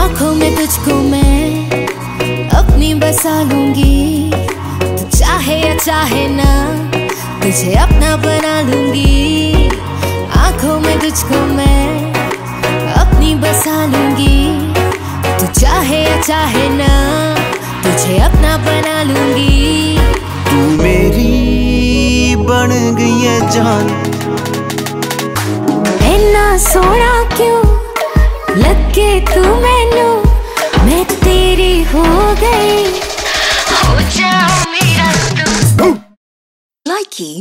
आँखों में तुझको मैं अपनी बसा लूँगी। तू चाहे या चाहे ना तुझे अपना बना लूँगी। आँखों में तुझको मैं अपनी बसा लूँगी। तू चाहे या चाहे ना तुझे अपना बना लूँगी। तू मेरी बन गई है जान। इन्ना सोना तू मैनू मैं तेरी हो गई। हो जाओ मेरा तू। Likey